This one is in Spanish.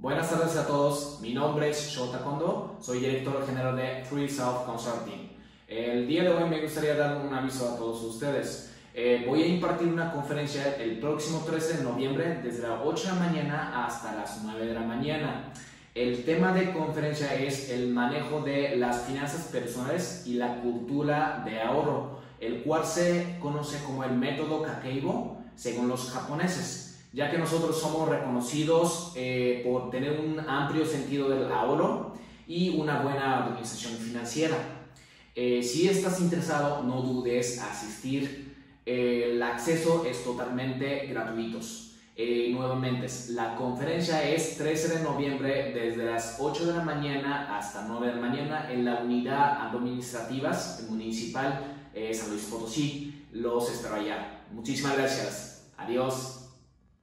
Buenas tardes a todos, mi nombre es Shota Kondo, soy director general de Free South Consulting. El día de hoy me gustaría dar un aviso a todos ustedes. Eh, voy a impartir una conferencia el próximo 13 de noviembre desde las 8 de la mañana hasta las 9 de la mañana. El tema de conferencia es el manejo de las finanzas personales y la cultura de ahorro, el cual se conoce como el método Kakeibo según los japoneses ya que nosotros somos reconocidos eh, por tener un amplio sentido del ahorro y una buena organización financiera. Eh, si estás interesado, no dudes asistir. Eh, el acceso es totalmente gratuito. nuevamente, la conferencia es 13 de noviembre desde las 8 de la mañana hasta 9 de la mañana en la unidad administrativas municipal San Luis Potosí. Los espero allá. Muchísimas gracias. Adiós.